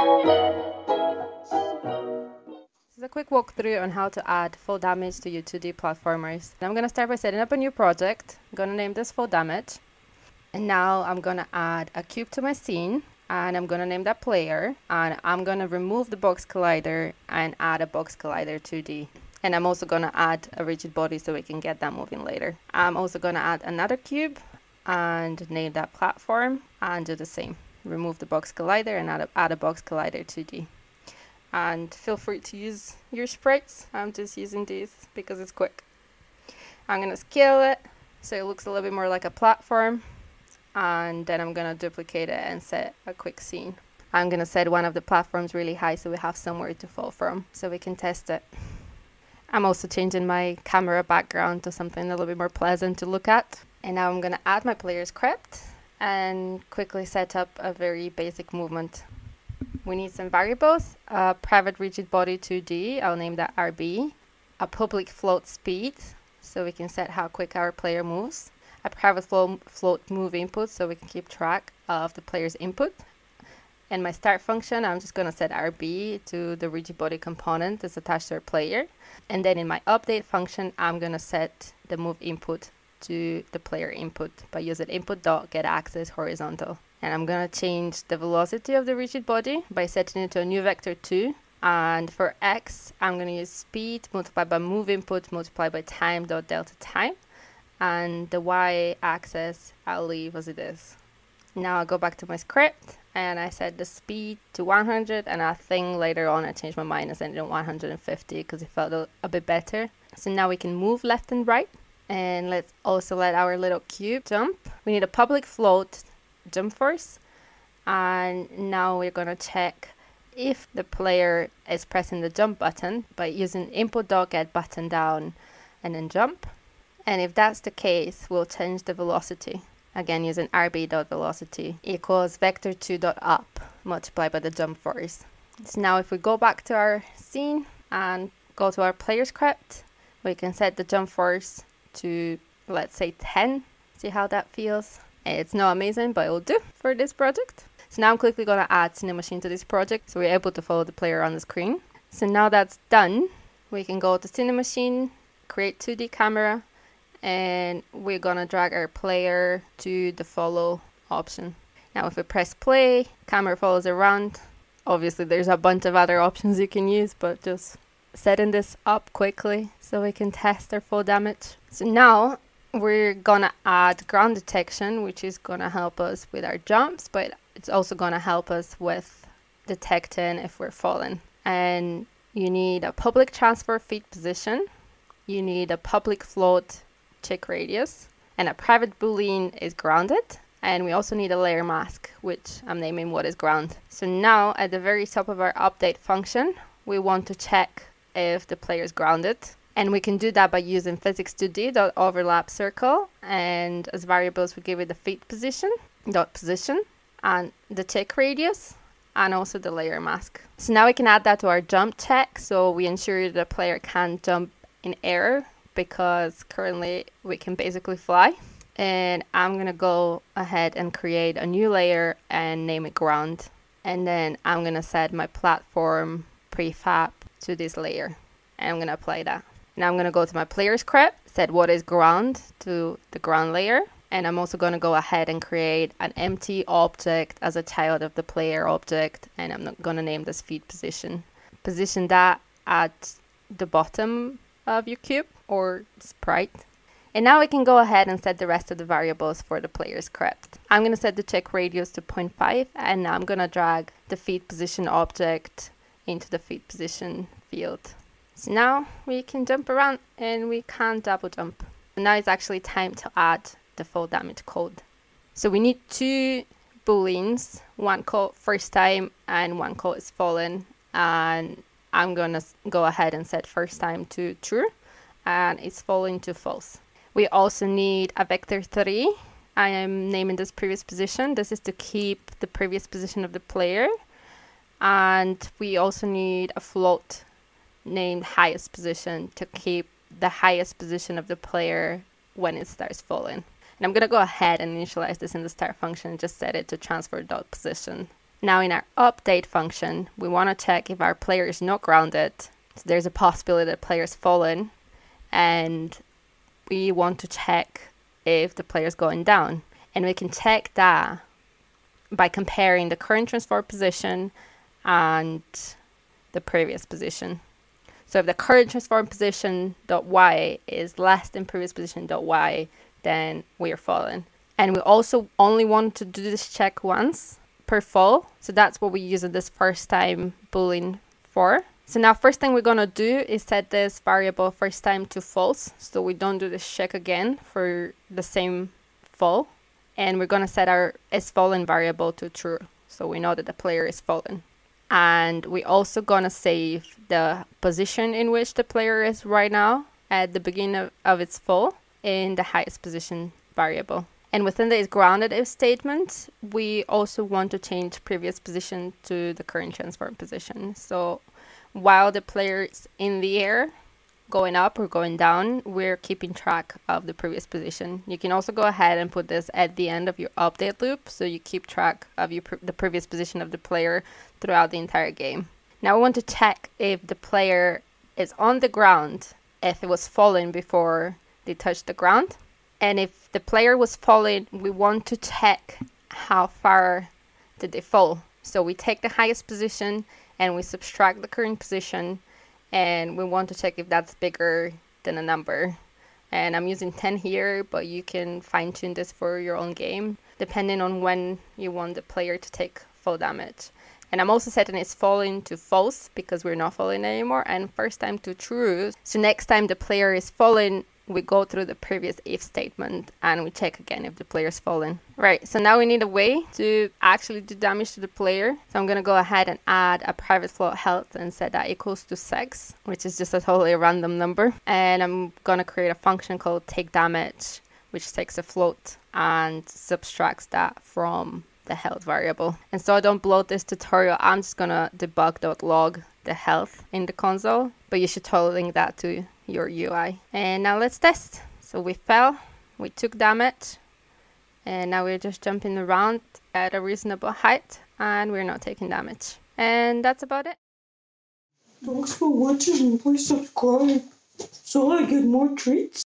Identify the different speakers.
Speaker 1: This is a quick walkthrough on how to add fall damage to your 2D platformers. I'm going to start by setting up a new project. I'm going to name this fall damage. And now I'm going to add a cube to my scene and I'm going to name that player and I'm going to remove the box collider and add a box collider 2D. And I'm also going to add a rigid body so we can get that moving later. I'm also going to add another cube and name that platform and do the same. Remove the box collider and add a, add a box collider 2D. And feel free to use your sprites. I'm just using these because it's quick. I'm going to scale it so it looks a little bit more like a platform and then I'm gonna duplicate it and set a quick scene. I'm gonna set one of the platforms really high so we have somewhere to fall from so we can test it. I'm also changing my camera background to something a little bit more pleasant to look at. And now I'm gonna add my player script and quickly set up a very basic movement. We need some variables, a private rigid body 2D, I'll name that RB, a public float speed, so we can set how quick our player moves, a private float, float move input so we can keep track of the player's input. In my start function, I'm just going to set RB to the rigid body component that's attached to our player. And then in my update function, I'm going to set the move input to the player input by using input dot get axis horizontal. And I'm going to change the velocity of the rigid body by setting it to a new vector 2. And for x, I'm going to use speed multiplied by move input multiplied by time dot delta time and the y-axis I'll leave as it is. Now I'll go back to my script and I set the speed to 100 and I think later on I changed my mind and set it to 150 because it felt a, a bit better. So now we can move left and right and let's also let our little cube jump. We need a public float jump force and now we're to check if the player is pressing the jump button by using input dot get button down and then jump and if that's the case, we'll change the velocity. Again, using rb.velocity equals vector2.up multiplied by the jump force. So now if we go back to our scene and go to our player script, we can set the jump force to, let's say, 10. See how that feels? It's not amazing, but it'll do for this project. So now I'm quickly going to add Cinemachine to this project so we're able to follow the player on the screen. So now that's done, we can go to Cinemachine create 2D camera, and we're gonna drag our player to the follow option. Now if we press play, camera follows around. Obviously there's a bunch of other options you can use, but just setting this up quickly so we can test our fall damage. So now we're gonna add ground detection, which is gonna help us with our jumps, but it's also gonna help us with detecting if we're falling. And you need a public transform feet position. You need a public float check radius. And a private boolean is grounded. And we also need a layer mask, which I'm naming what is ground. So now at the very top of our update function, we want to check if the player is grounded. And we can do that by using physics2d.overlap circle. And as variables, we give it the feet position, dot position, and the check radius, and also the layer mask. So now we can add that to our jump check. So we ensure the player can jump in air because currently we can basically fly. And I'm gonna go ahead and create a new layer and name it ground. And then I'm gonna set my platform prefab to this layer. And I'm gonna apply that. Now I'm gonna go to my player script, set what is ground to the ground layer. And I'm also gonna go ahead and create an empty object as a child of the player object. And I'm not gonna name this feet position. Position that at the bottom of your cube or sprite. And now we can go ahead and set the rest of the variables for the player script. I'm going to set the check radius to 0.5 and now I'm going to drag the feet position object into the feet position field. So now we can jump around and we can double jump. And now it's actually time to add the fall damage code. So we need two booleans, one called first time and one called is fallen. And I'm to go ahead and set first time to true and it's falling to false. We also need a vector 3. I am naming this previous position. This is to keep the previous position of the player. And we also need a float named highest position to keep the highest position of the player when it starts falling. And I'm going to go ahead and initialize this in the start function and just set it to transform dot position. Now in our update function, we want to check if our player is not grounded. So there's a possibility that player is fallen and we want to check if the player is going down. And we can check that by comparing the current transform position and the previous position. So if the current transform position dot y is less than previous position dot y, then we are falling. And we also only want to do this check once per fall. So that's what we use this first time boolean for. So now first thing we're gonna do is set this variable first time to false. So we don't do this check again for the same fall. And we're gonna set our is fallen variable to true. So we know that the player is fallen and we're also gonna save the position in which the player is right now at the beginning of, of its fall in the highest position variable. And within this grounded if statement, we also want to change previous position to the current transform position. So while the player is in the air, going up or going down, we're keeping track of the previous position. You can also go ahead and put this at the end of your update loop so you keep track of the previous position of the player throughout the entire game. Now we want to check if the player is on the ground, if it was falling before they touched the ground. And if the player was falling, we want to check how far did they fall. So we take the highest position and we subtract the current position and we want to check if that's bigger than a number. And I'm using 10 here, but you can fine tune this for your own game, depending on when you want the player to take fall damage. And I'm also setting its falling to false because we're not falling anymore, and first time to true. So next time the player is falling, we go through the previous if statement and we check again if the player is falling. Right, so now we need a way to actually do damage to the player. So I'm gonna go ahead and add a private float health and set that equals to six, which is just a totally random number. And I'm gonna create a function called take damage, which takes a float and subtracts that from the health variable. And so I don't bloat this tutorial, I'm just gonna debug.log the health in the console, but you should totally link that to your UI. And now let's test. So we fell, we took damage, and now we're just jumping around at a reasonable height, and we're not taking damage. And that's about it.
Speaker 2: Thanks for watching please subscribe so I get more treats.